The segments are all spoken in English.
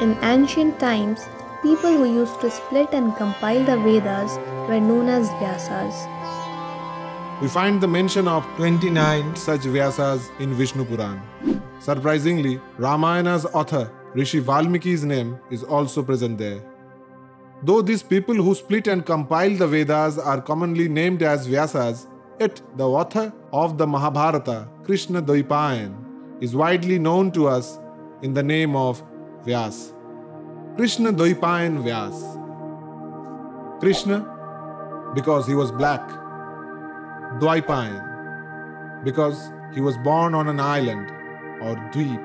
In ancient times, people who used to split and compile the Vedas were known as Vyasas. We find the mention of 29 such Vyasas in Vishnu Puran. Surprisingly, Ramayana's author Rishi Valmiki's name is also present there. Though these people who split and compile the Vedas are commonly named as Vyasas, yet the author of the Mahabharata, Krishna Dvaipayan, is widely known to us in the name of Vyas. Krishna Dvaipayan Vyas. Krishna, because he was black. Dvaipayan, because he was born on an island or dweep.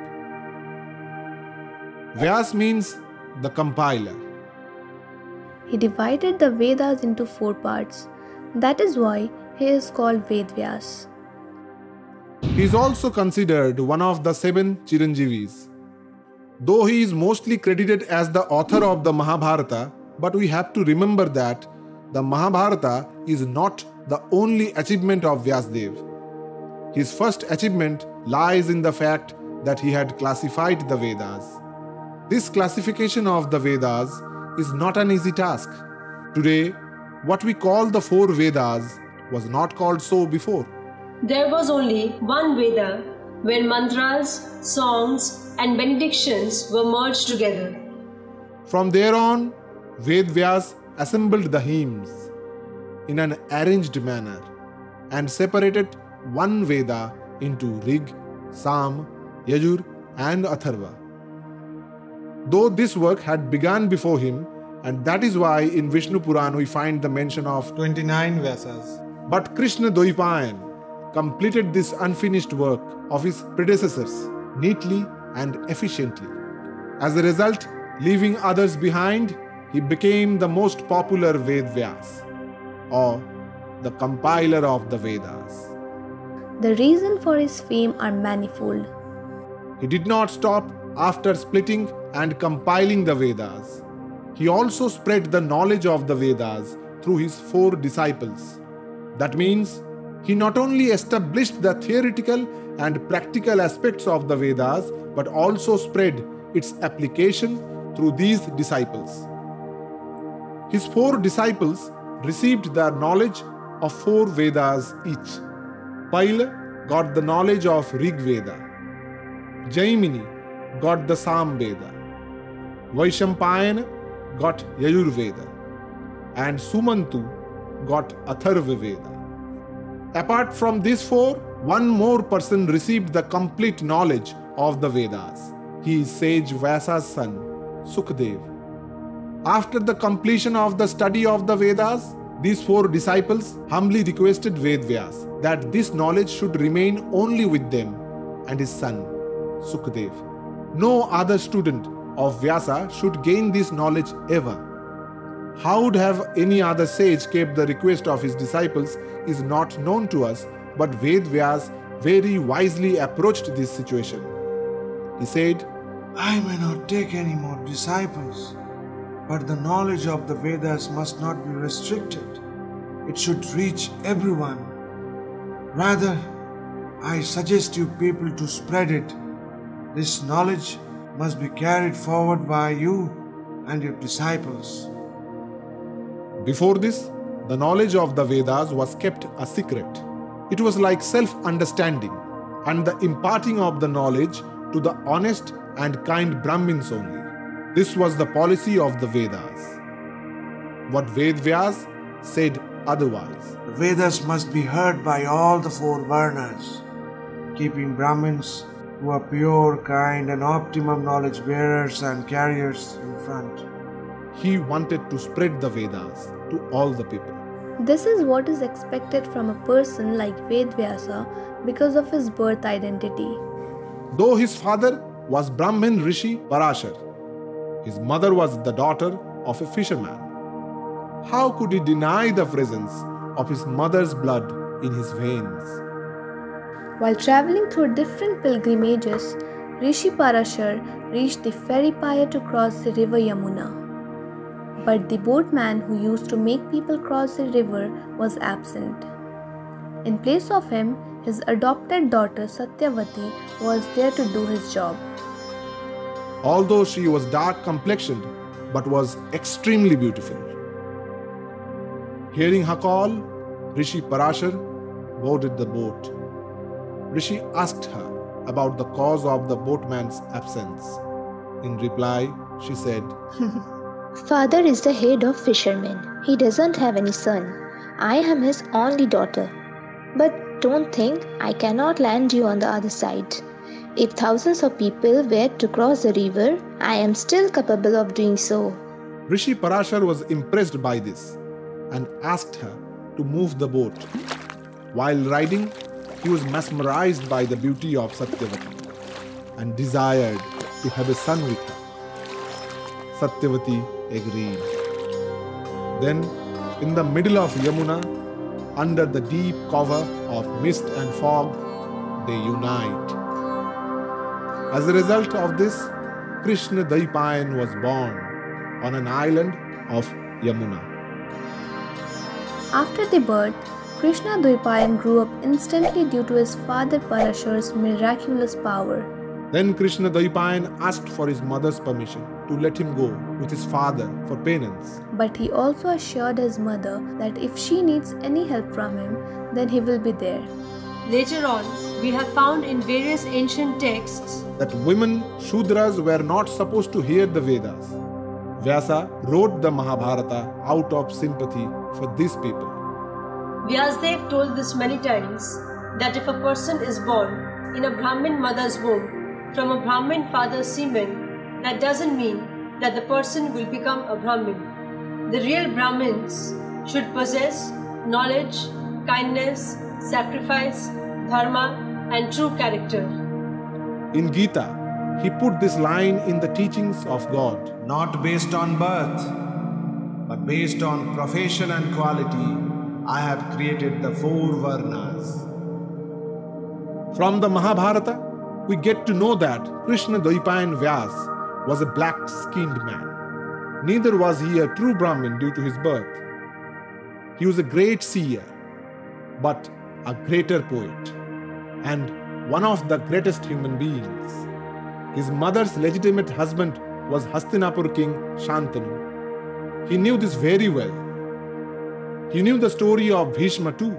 Vyas means the compiler. He divided the Vedas into four parts. That is why he is called Vedvyas. He is also considered one of the seven Chiranjeevis. Though he is mostly credited as the author of the Mahabharata, but we have to remember that the Mahabharata is not the only achievement of Vyasdev. His first achievement lies in the fact that he had classified the Vedas. This classification of the Vedas is not an easy task. Today, what we call the four Vedas was not called so before. There was only one Veda when mantras, songs, and benedictions were merged together. From there on, Ved Vyas assembled the hymns in an arranged manner and separated one Veda into Rig, Sam, Yajur, and Atharva. Though this work had begun before him, and that is why in Vishnu Puran we find the mention of 29 Vyasas. But Krishna Dvaipayan completed this unfinished work of his predecessors neatly and efficiently. As a result, leaving others behind, he became the most popular Ved Vyas, or the compiler of the Vedas. The reason for his fame are manifold. He did not stop after splitting and compiling the Vedas. He also spread the knowledge of the Vedas through his four disciples. That means he not only established the theoretical and practical aspects of the Vedas but also spread its application through these disciples. His four disciples received the knowledge of four Vedas each. Paila got the knowledge of Rig Veda. Jaimini got the Sam Veda. Vaishampayana got Yajur Veda. And Sumantu got Atharva Veda. Apart from these four, one more person received the complete knowledge of the Vedas. He is sage Vyasa's son, Sukdev. After the completion of the study of the Vedas, these four disciples humbly requested Vedvyas that this knowledge should remain only with them and his son, Sukdev. No other student of Vyasa should gain this knowledge ever. How would have any other sage kept the request of his disciples is not known to us, but Ved Vyas very wisely approached this situation. He said, I may not take any more disciples, but the knowledge of the Vedas must not be restricted. It should reach everyone. Rather, I suggest you people to spread it. This knowledge must be carried forward by you and your disciples. Before this, the knowledge of the Vedas was kept a secret. It was like self understanding and the imparting of the knowledge to the honest and kind Brahmins only. This was the policy of the Vedas. What Ved Vyas said otherwise. The Vedas must be heard by all the four Varnas, keeping Brahmins who are pure, kind, and optimum knowledge bearers and carriers in front. He wanted to spread the Vedas to all the people. This is what is expected from a person like Vedvyasa because of his birth identity. Though his father was Brahmin Rishi Parashar, his mother was the daughter of a fisherman. How could he deny the presence of his mother's blood in his veins? While traveling through different pilgrimages, Rishi Parashar reached the ferry pier to cross the river Yamuna. But the boatman who used to make people cross the river was absent. In place of him, his adopted daughter Satyavati was there to do his job. although she was dark complexioned but was extremely beautiful. Hearing her call, Rishi Parashar boarded the boat. Rishi asked her about the cause of the boatman's absence. In reply, she said, Father is the head of fishermen. He doesn't have any son. I am his only daughter. But don't think I cannot land you on the other side. If thousands of people were to cross the river, I am still capable of doing so. Rishi Parashar was impressed by this and asked her to move the boat. While riding, he was mesmerized by the beauty of Satyavati and desired to have a son with her. Satyavati agreed. Then, in the middle of Yamuna, under the deep cover of mist and fog, they unite. As a result of this, Krishna Dvaipayan was born on an island of Yamuna. After the birth, Krishna Dvaipayan grew up instantly due to his father Parashar's miraculous power. Then Krishna Dvaipayan asked for his mother's permission to let him go with his father for penance. But he also assured his mother that if she needs any help from him, then he will be there. Later on, we have found in various ancient texts that women Shudras were not supposed to hear the Vedas. Vyasa wrote the Mahabharata out of sympathy for these people. Vyasdev told this many times that if a person is born in a Brahmin mother's womb from a Brahmin father's semen, that doesn't mean that the person will become a Brahmin. The real Brahmins should possess knowledge, kindness, sacrifice, dharma, and true character. In Gita, he put this line in the teachings of God Not based on birth, but based on profession and quality, I have created the four Varnas. From the Mahabharata, we get to know that Krishna Dvaipayan Vyas was a black skinned man. Neither was he a true Brahmin due to his birth. He was a great seer, but a greater poet, and one of the greatest human beings. His mother's legitimate husband was Hastinapur king Shantanu. He knew this very well. He knew the story of Bhishma too,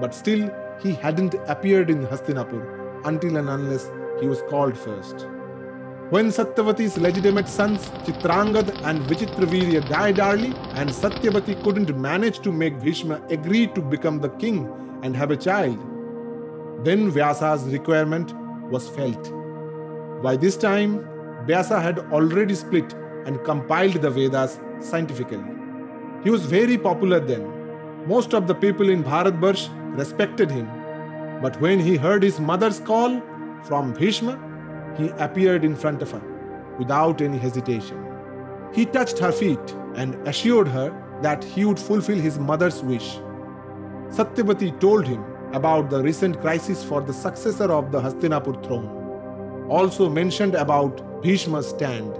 but still he hadn't appeared in Hastinapur until and unless he was called first. When Satyavati's legitimate sons Chitrangad and Vichitravirya died early, and Satyavati couldn't manage to make Bhishma agree to become the king and have a child, then Vyasa's requirement was felt. By this time, Vyasa had already split and compiled the Vedas scientifically. He was very popular then. Most of the people in Bharatbarsh respected him. But when he heard his mother's call from Bhishma, he appeared in front of her without any hesitation. He touched her feet and assured her that he would fulfill his mother's wish. Satyavati told him about the recent crisis for the successor of the Hastinapur throne, also mentioned about Bhishma's stand.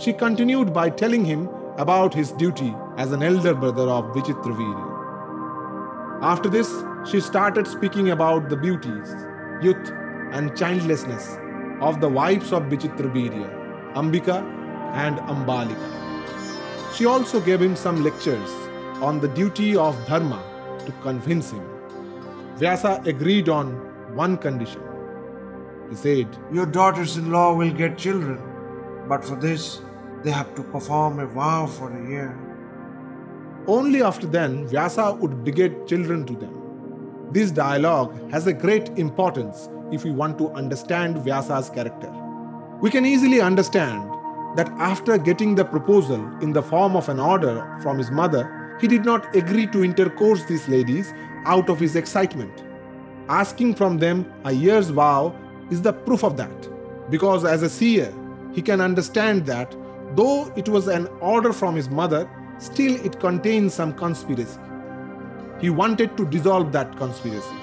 She continued by telling him about his duty as an elder brother of Vichitravirya. After this, she started speaking about the beauties, youth, and childlessness of the wives of Vichitravirya, Ambika and Ambalika. She also gave him some lectures on the duty of dharma to convince him. Vyasa agreed on one condition. He said, Your daughters in law will get children, but for this, they have to perform a vow for a year. Only after then Vyasa would beget children to them. This dialogue has a great importance if we want to understand Vyasa's character. We can easily understand that after getting the proposal in the form of an order from his mother, he did not agree to intercourse these ladies out of his excitement. Asking from them a year's vow is the proof of that, because as a seer, he can understand that though it was an order from his mother, still it contains some conspiracy. He wanted to dissolve that conspiracy.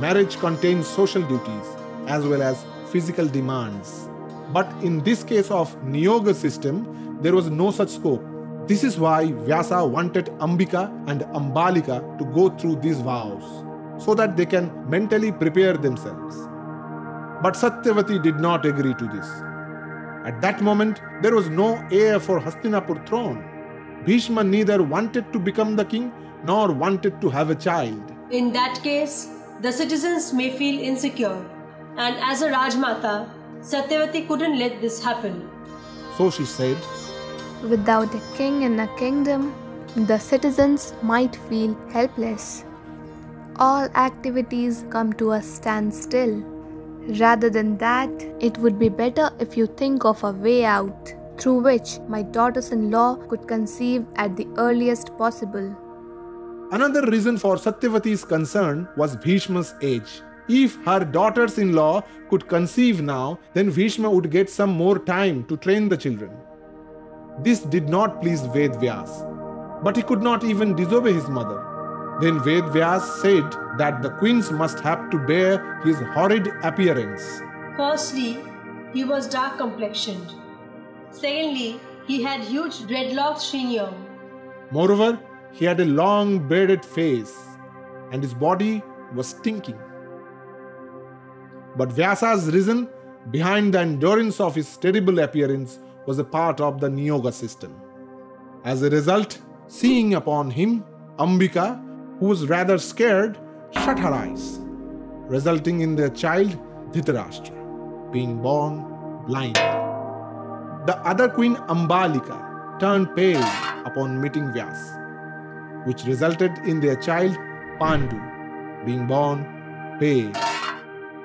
Marriage contains social duties as well as physical demands. But in this case of Niyoga system, there was no such scope. This is why Vyasa wanted Ambika and Ambalika to go through these vows so that they can mentally prepare themselves. But Satyavati did not agree to this. At that moment, there was no heir for Hastinapur throne. Bhishma neither wanted to become the king nor wanted to have a child. In that case, the citizens may feel insecure, and as a Rajmata, Satyavati couldn't let this happen. So she said, Without a king in a kingdom, the citizens might feel helpless. All activities come to a standstill. Rather than that, it would be better if you think of a way out through which my daughters in law could conceive at the earliest possible. Another reason for Satyavati's concern was Bhishma's age. If her daughters in law could conceive now, then Bhishma would get some more time to train the children. This did not please Ved Vyas, but he could not even disobey his mother. Then Ved Vyas said that the queens must have to bear his horrid appearance. Firstly, he was dark complexioned. Secondly, he had huge dreadlocks Srinyam. Moreover, he had a long bearded face and his body was stinking. But Vyasa's reason behind the endurance of his terrible appearance was a part of the Niyoga system. As a result, seeing upon him, Ambika, who was rather scared, shut her eyes, resulting in their child Dhritarashtra being born blind. The other queen Ambalika turned pale upon meeting Vyas, which resulted in their child Pandu being born pale.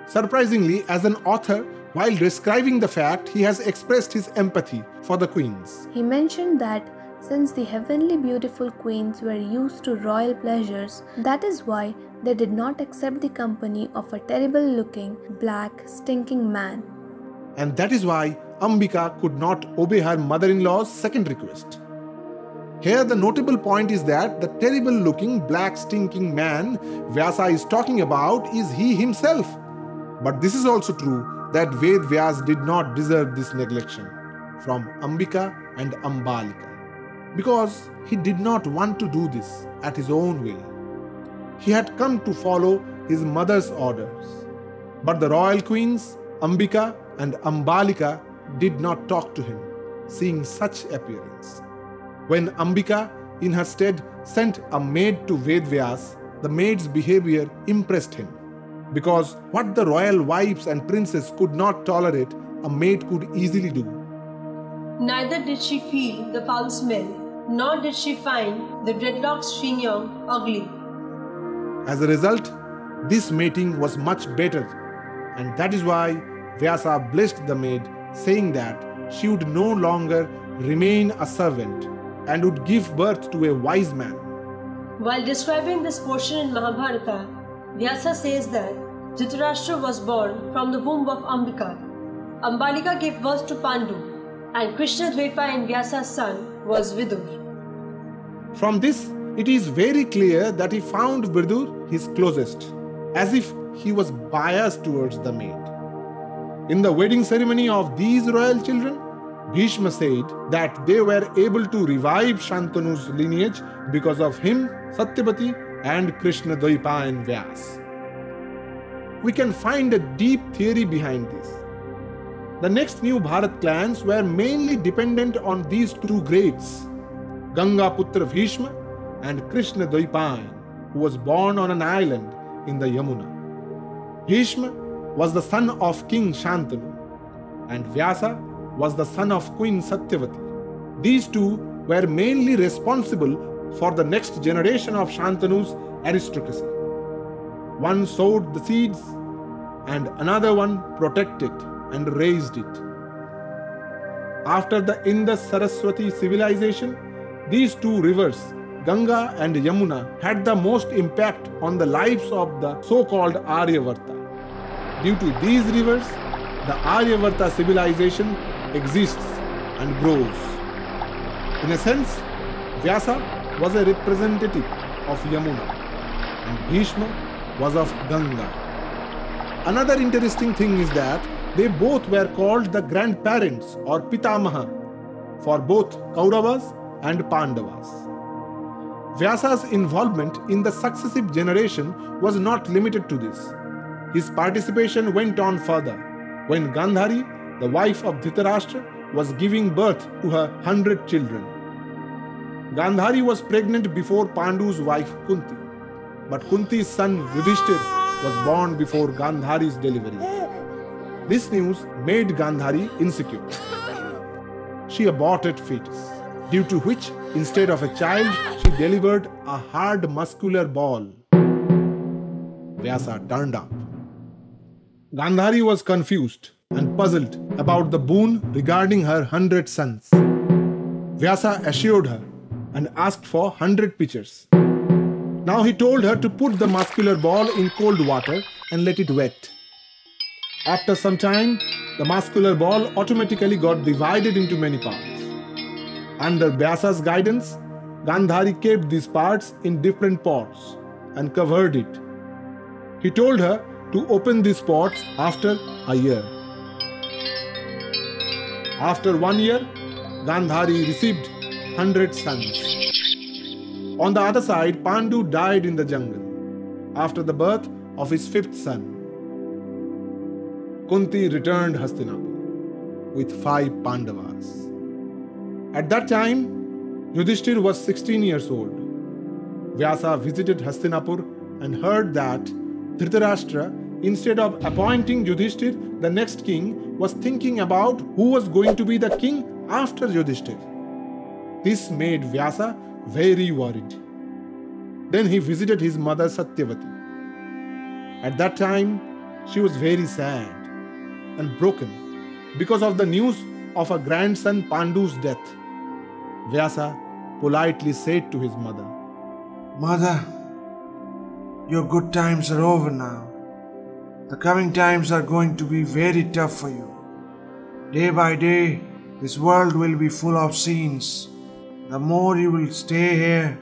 Surprisingly, as an author, while describing the fact, he has expressed his empathy for the queens. He mentioned that since the heavenly beautiful queens were used to royal pleasures, that is why they did not accept the company of a terrible looking, black, stinking man. And that is why Ambika could not obey her mother in law's second request. Here, the notable point is that the terrible looking, black, stinking man Vyasa is talking about is he himself. But this is also true that Ved Vyas did not deserve this neglection from Ambika and Ambalika because he did not want to do this at his own will. He had come to follow his mother's orders. But the royal queens, Ambika and Ambalika, did not talk to him, seeing such appearance. When Ambika, in her stead, sent a maid to Vedvyas, the maid's behavior impressed him. Because what the royal wives and princes could not tolerate, a maid could easily do. Neither did she feel the foul smell, nor did she find the dreadlocks Srinyam ugly. As a result, this mating was much better, and that is why Vyasa blessed the maid, saying that she would no longer remain a servant and would give birth to a wise man. While describing this portion in Mahabharata, Vyasa says that Dhritarashtra was born from the womb of Ambika. Ambalika gave birth to Pandu, and Krishna Dvaipayan Vyasa's son was Vidur. From this, it is very clear that he found Vidur his closest, as if he was biased towards the maid. In the wedding ceremony of these royal children, Bhishma said that they were able to revive Shantanu's lineage because of him, Satyavati, and Krishna Dvaipayan Vyas. We can find a deep theory behind this. The next new Bharat clans were mainly dependent on these two greats, Ganga Putra Bhishma and Krishna Dvaipayan, who was born on an island in the Yamuna. Bhishma was the son of King Shantanu, and Vyasa was the son of Queen Satyavati. These two were mainly responsible for the next generation of Shantanu's aristocracy. One sowed the seeds, and another one protected and raised it. After the Indus Saraswati civilization, these two rivers, Ganga and Yamuna, had the most impact on the lives of the so called Aryavarta. Due to these rivers, the Aryavarta civilization exists and grows. In a sense, Vyasa was a representative of Yamuna and Bhishma was of Ganga. Another interesting thing is that they both were called the grandparents or Pitamaha for both Kauravas and Pandavas. Vyasa's involvement in the successive generation was not limited to this. His participation went on further when Gandhari the wife of Dhritarashtra, was giving birth to her hundred children. Gandhari was pregnant before Pandu's wife Kunti, but Kunti's son Yudhishthir was born before Gandhari's delivery. This news made Gandhari insecure. She aborted fetus, due to which, instead of a child, she delivered a hard muscular ball. Vyasa turned up. Gandhari was confused and puzzled about the boon regarding her hundred sons. Vyasa assured her and asked for hundred pitchers. Now he told her to put the muscular ball in cold water and let it wet. After some time, the muscular ball automatically got divided into many parts. Under Vyasa's guidance, Gandhari kept these parts in different pots and covered it. He told her to open these pots after a year. After one year, Gandhari received hundred sons. On the other side, Pandu died in the jungle after the birth of his fifth son. Kunti returned Hastinapur with five Pandavas. At that time, Yudhishthir was 16 years old. Vyasa visited Hastinapur and heard that Dhritarashtra, instead of appointing Yudhishthir the next king, was thinking about who was going to be the king after Yudhishthir. This made Vyasa very worried. Then he visited his mother Satyavati. At that time, she was very sad and broken because of the news of her grandson Pandu's death. Vyasa politely said to his mother, Mother, your good times are over now. The coming times are going to be very tough for you. Day by day, this world will be full of scenes. The more you will stay here,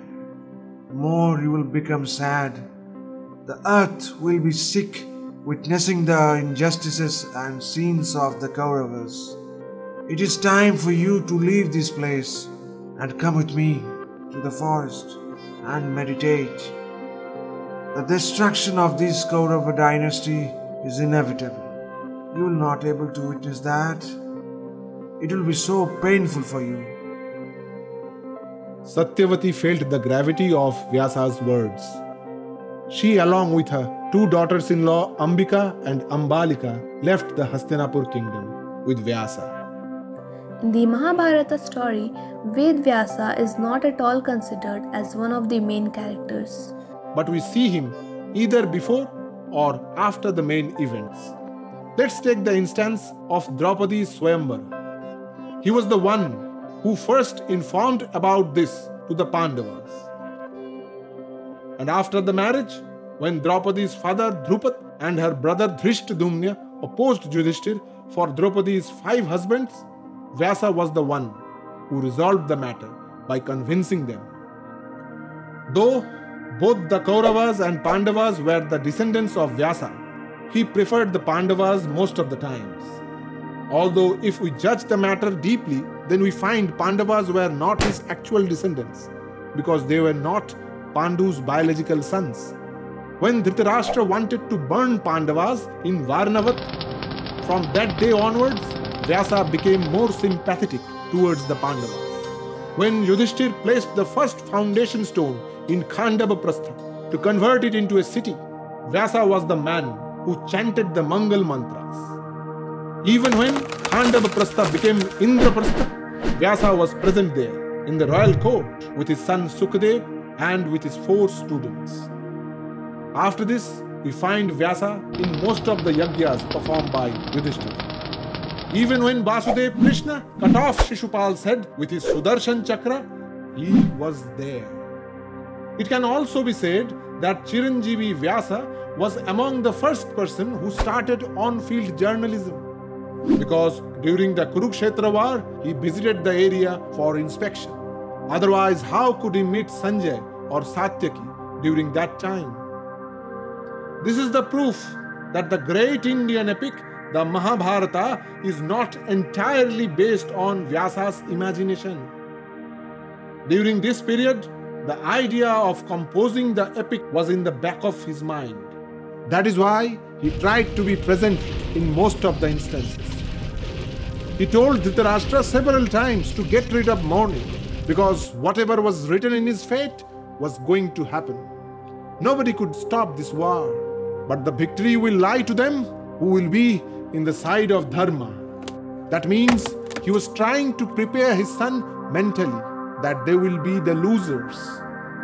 the more you will become sad. The earth will be sick witnessing the injustices and scenes of the Kauravas. It is time for you to leave this place and come with me to the forest and meditate. The destruction of this Kaurava dynasty is inevitable. You will not able to witness that. It will be so painful for you. Satyavati felt the gravity of Vyasa's words. She, along with her two daughters in law, Ambika and Ambalika, left the Hastinapur kingdom with Vyasa. In the Mahabharata story, Ved Vyasa is not at all considered as one of the main characters. But we see him either before or after the main events. Let's take the instance of Draupadi's Swayamvar. He was the one who first informed about this to the Pandavas. And after the marriage, when Draupadi's father Drupad and her brother Dhrishtadyumna opposed Yudhishthir for Draupadi's five husbands, Vyasa was the one who resolved the matter by convincing them. Though both the Kauravas and Pandavas were the descendants of Vyasa, he preferred the Pandavas most of the times. Although, if we judge the matter deeply, then we find Pandavas were not his actual descendants because they were not Pandu's biological sons. When Dhritarashtra wanted to burn Pandavas in Varnavat, from that day onwards, Vyasa became more sympathetic towards the Pandavas. When Yudhishthir placed the first foundation stone in Khandaba to convert it into a city, Vyasa was the man who chanted the Mangal mantras. Even when Khandaba became Indraprastha, Vyasa was present there in the royal court with his son Sukadev and with his four students. After this, we find Vyasa in most of the yagyas performed by Yudhishthira. Even when Vasudev Krishna cut off Shishupal's head with his Sudarshan Chakra, he was there. It can also be said that Chiranjeevi Vyasa was among the first person who started on-field journalism because during the Kurukshetra war, he visited the area for inspection. Otherwise, how could he meet Sanjay or Satyaki during that time? This is the proof that the great Indian epic, the Mahabharata, is not entirely based on Vyasa's imagination. During this period, the idea of composing the epic was in the back of his mind. That is why he tried to be present in most of the instances. He told Dhritarashtra several times to get rid of mourning because whatever was written in his fate was going to happen. Nobody could stop this war, but the victory will lie to them who will be in the side of Dharma. That means he was trying to prepare his son mentally that they will be the losers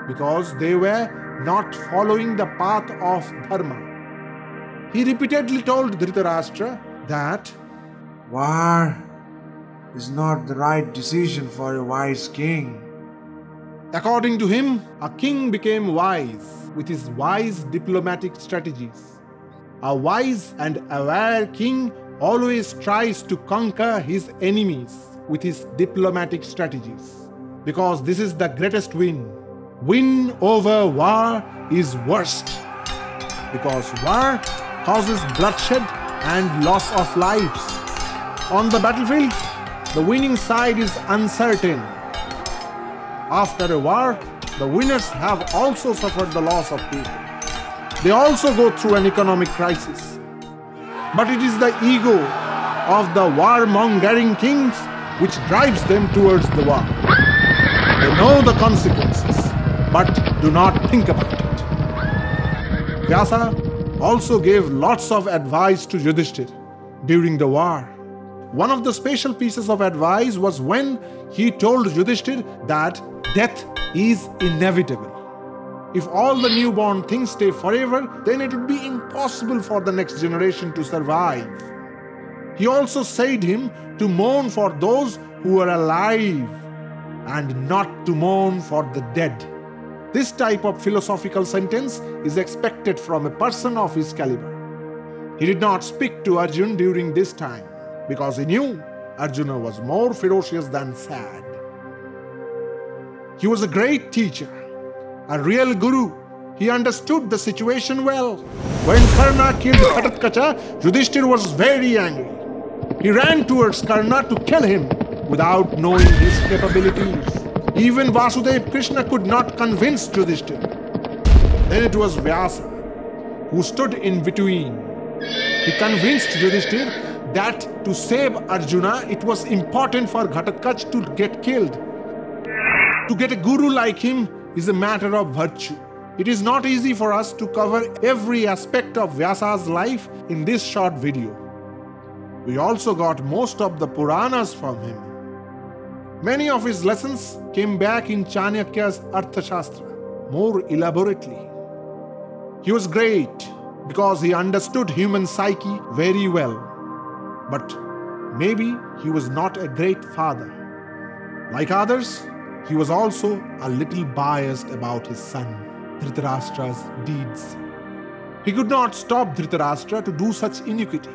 because they were not following the path of Dharma. He repeatedly told Dhritarashtra that War is not the right decision for a wise king. According to him, a king became wise with his wise diplomatic strategies. A wise and aware king always tries to conquer his enemies with his diplomatic strategies because this is the greatest win. Win over war is worst because war causes bloodshed and loss of lives. On the battlefield, the winning side is uncertain. After a war, the winners have also suffered the loss of people. They also go through an economic crisis. But it is the ego of the warmongering kings which drives them towards the war. They know the consequences, but do not think about it. Vyasa also gave lots of advice to Yudhishthir during the war. One of the special pieces of advice was when he told Yudhishthir that death is inevitable. If all the newborn things stay forever, then it would be impossible for the next generation to survive. He also said him to mourn for those who are alive and not to mourn for the dead. This type of philosophical sentence is expected from a person of his caliber. He did not speak to Arjun during this time because he knew Arjuna was more ferocious than sad. He was a great teacher, a real guru. He understood the situation well. When Karna killed Ghatatkacha, Yudhishthir was very angry. He ran towards Karna to kill him without knowing his capabilities. Even Vasudev Krishna could not convince Yudhishthir. Then it was Vyasa who stood in between. He convinced Yudhishthir that to save Arjuna, it was important for Ghatakach to get killed. To get a guru like him is a matter of virtue. It is not easy for us to cover every aspect of Vyasa's life in this short video. We also got most of the Puranas from him. Many of his lessons came back in Chanakya's Arthashastra more elaborately. He was great because he understood human psyche very well but maybe he was not a great father. Like others, he was also a little biased about his son, Dhritarashtra's deeds. He could not stop Dhritarashtra to do such iniquity,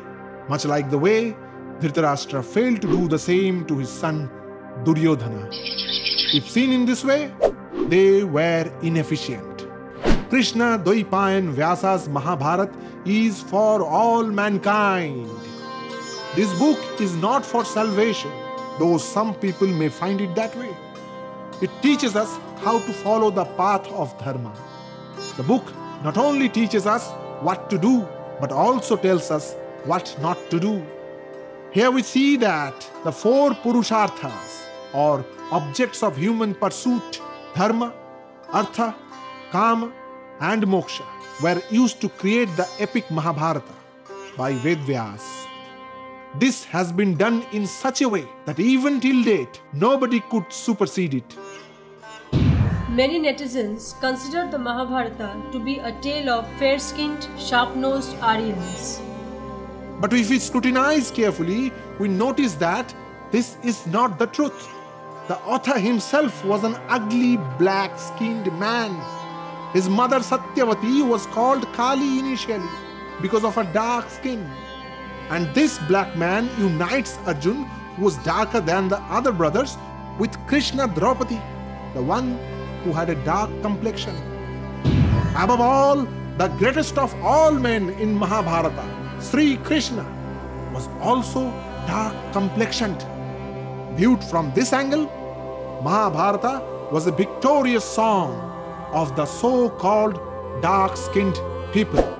much like the way Dhritarashtra failed to do the same to his son Duryodhana. If seen in this way, they were inefficient. Krishna Dvaipayan Vyasa's Mahabharat is for all mankind. This book is not for salvation, though some people may find it that way. It teaches us how to follow the path of Dharma. The book not only teaches us what to do, but also tells us what not to do. Here we see that the four Purusharthas, or objects of human pursuit, Dharma, Artha, Kama, and Moksha, were used to create the epic Mahabharata by Vedvyas. This has been done in such a way that even till date, nobody could supersede it. Many netizens consider the Mahabharata to be a tale of fair skinned, sharp nosed Aryans. But if we scrutinize carefully, we notice that this is not the truth. The author himself was an ugly, black skinned man. His mother Satyavati was called Kali initially because of her dark skin. And this black man unites Arjun, who was darker than the other brothers, with Krishna Draupadi, the one who had a dark complexion. Above all, the greatest of all men in Mahabharata, Sri Krishna, was also dark complexioned. Viewed from this angle, Mahabharata was a victorious song of the so called dark skinned people.